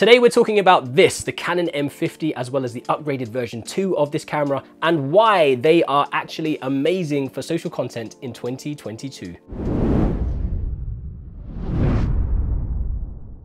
Today we're talking about this, the Canon M50, as well as the upgraded version 2 of this camera, and why they are actually amazing for social content in 2022.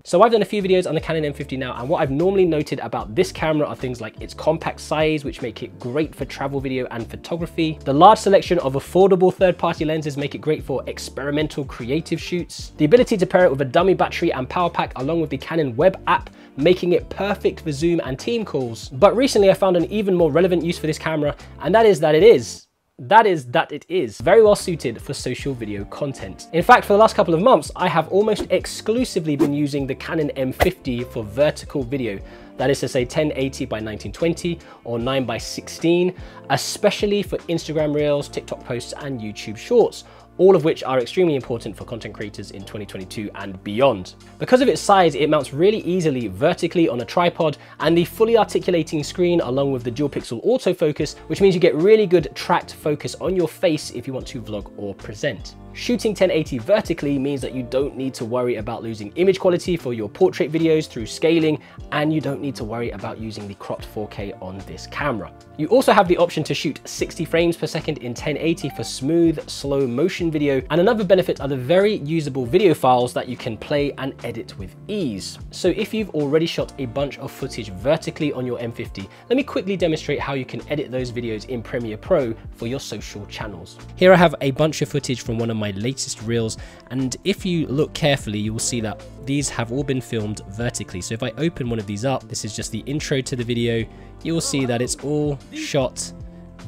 So I've done a few videos on the Canon M50 now, and what I've normally noted about this camera are things like its compact size, which make it great for travel video and photography. The large selection of affordable third-party lenses make it great for experimental creative shoots. The ability to pair it with a dummy battery and power pack along with the Canon web app making it perfect for Zoom and team calls. But recently I found an even more relevant use for this camera, and that is that it is that is that it is very well suited for social video content. In fact, for the last couple of months, I have almost exclusively been using the Canon M50 for vertical video. That is to say 1080 by 1920 or 9 by 16, especially for Instagram Reels, TikTok posts, and YouTube Shorts all of which are extremely important for content creators in 2022 and beyond. Because of its size, it mounts really easily vertically on a tripod and the fully articulating screen along with the dual pixel autofocus, which means you get really good tracked focus on your face if you want to vlog or present. Shooting 1080 vertically means that you don't need to worry about losing image quality for your portrait videos through scaling, and you don't need to worry about using the cropped 4K on this camera. You also have the option to shoot 60 frames per second in 1080 for smooth, slow motion video, and another benefit are the very usable video files that you can play and edit with ease. So if you've already shot a bunch of footage vertically on your M50, let me quickly demonstrate how you can edit those videos in Premiere Pro for your social channels. Here I have a bunch of footage from one of my my latest reels and if you look carefully you will see that these have all been filmed vertically. So if I open one of these up this is just the intro to the video you will see that it's all shot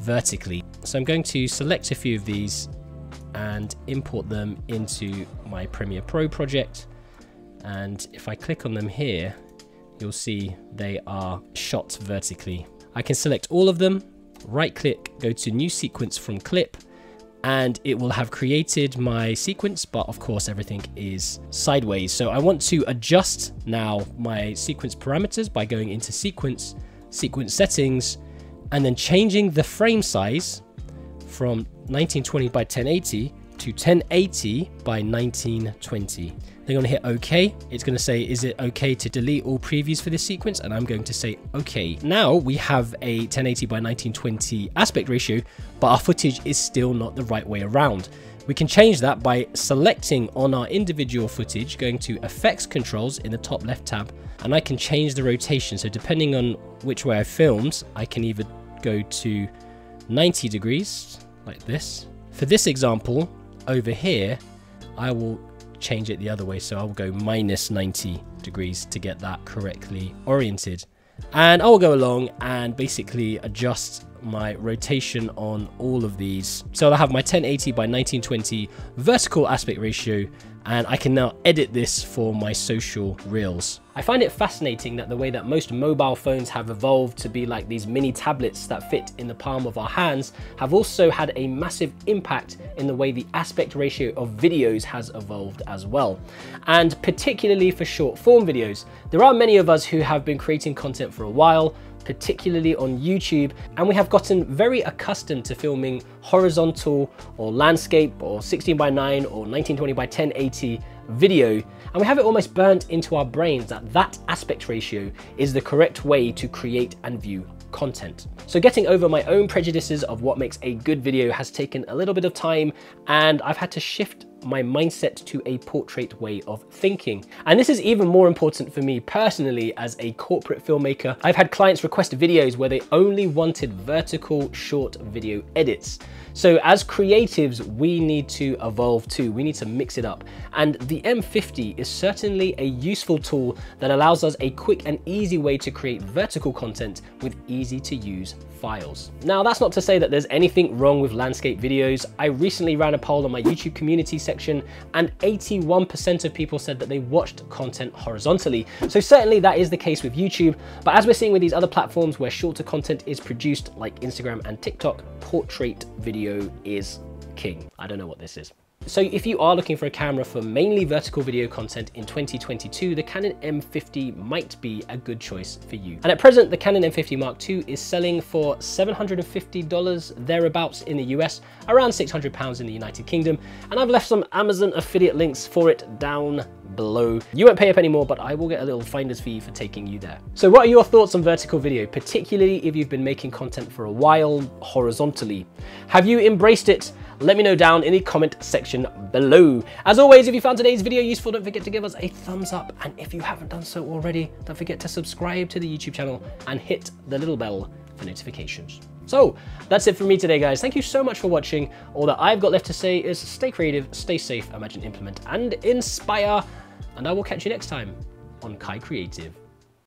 vertically. So I'm going to select a few of these and import them into my Premiere Pro project. And if I click on them here you'll see they are shot vertically. I can select all of them right click go to new sequence from clip and it will have created my sequence, but of course everything is sideways. So I want to adjust now my sequence parameters by going into sequence, sequence settings, and then changing the frame size from 1920 by 1080 to 1080 by 1920. They're going to hit OK. It's going to say, is it okay to delete all previews for this sequence? And I'm going to say OK. Now we have a 1080 by 1920 aspect ratio, but our footage is still not the right way around. We can change that by selecting on our individual footage, going to effects controls in the top left tab, and I can change the rotation. So depending on which way I filmed, I can either go to 90 degrees like this. For this example, over here, I will change it the other way. So I'll go minus 90 degrees to get that correctly oriented. And I will go along and basically adjust my rotation on all of these. So I have my 1080 by 1920 vertical aspect ratio and I can now edit this for my social reels. I find it fascinating that the way that most mobile phones have evolved to be like these mini tablets that fit in the palm of our hands have also had a massive impact in the way the aspect ratio of videos has evolved as well. And particularly for short form videos, there are many of us who have been creating content for a while, particularly on YouTube, and we have gotten very accustomed to filming horizontal or landscape or 16 by 9 or 1920 by 1080 video, and we have it almost burnt into our brains that that aspect ratio is the correct way to create and view content. So getting over my own prejudices of what makes a good video has taken a little bit of time and I've had to shift my mindset to a portrait way of thinking. And this is even more important for me personally as a corporate filmmaker. I've had clients request videos where they only wanted vertical short video edits. So as creatives, we need to evolve too. We need to mix it up. And the M50 is certainly a useful tool that allows us a quick and easy way to create vertical content with easy to use files. Now that's not to say that there's anything wrong with landscape videos. I recently ran a poll on my YouTube community section and 81% of people said that they watched content horizontally. So certainly that is the case with YouTube, but as we're seeing with these other platforms where shorter content is produced like Instagram and TikTok, portrait video is king. I don't know what this is. So if you are looking for a camera for mainly vertical video content in 2022, the Canon M50 might be a good choice for you. And at present, the Canon M50 Mark II is selling for $750 thereabouts in the US, around 600 pounds in the United Kingdom. And I've left some Amazon affiliate links for it down below. You won't pay up anymore, but I will get a little finder's fee for taking you there. So what are your thoughts on vertical video, particularly if you've been making content for a while horizontally? Have you embraced it? Let me know down in the comment section below. As always, if you found today's video useful, don't forget to give us a thumbs up. And if you haven't done so already, don't forget to subscribe to the YouTube channel and hit the little bell for notifications. So that's it from me today, guys. Thank you so much for watching. All that I've got left to say is stay creative, stay safe, imagine, implement, and inspire. And I will catch you next time on Kai Creative.